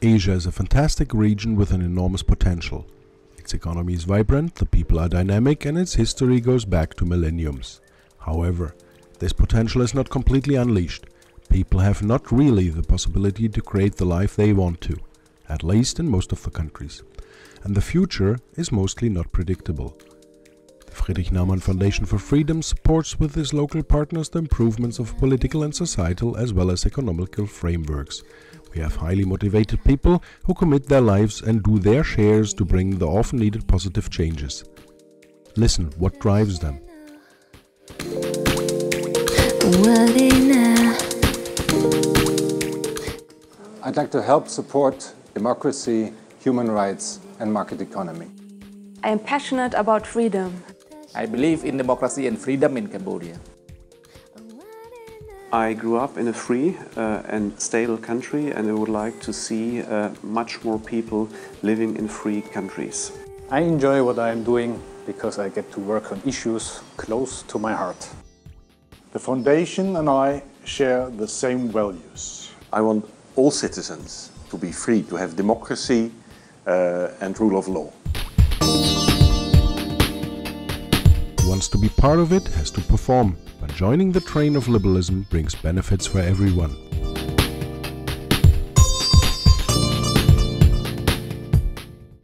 Asia is a fantastic region with an enormous potential. Its economy is vibrant, the people are dynamic, and its history goes back to millenniums. However, this potential is not completely unleashed. People have not really the possibility to create the life they want to, at least in most of the countries. And the future is mostly not predictable. The Friedrich Naumann Foundation for Freedom supports with its local partners the improvements of political and societal as well as economical frameworks. We have highly motivated people who commit their lives and do their shares to bring the often needed positive changes. Listen what drives them. I'd like to help support democracy, human rights and market economy. I am passionate about freedom. I believe in democracy and freedom in Cambodia. I grew up in a free uh, and stable country and I would like to see uh, much more people living in free countries. I enjoy what I am doing because I get to work on issues close to my heart. The Foundation and I share the same values. I want all citizens to be free, to have democracy Uh, and rule of law. Wants to be part of it has to perform, but joining the train of liberalism brings benefits for everyone.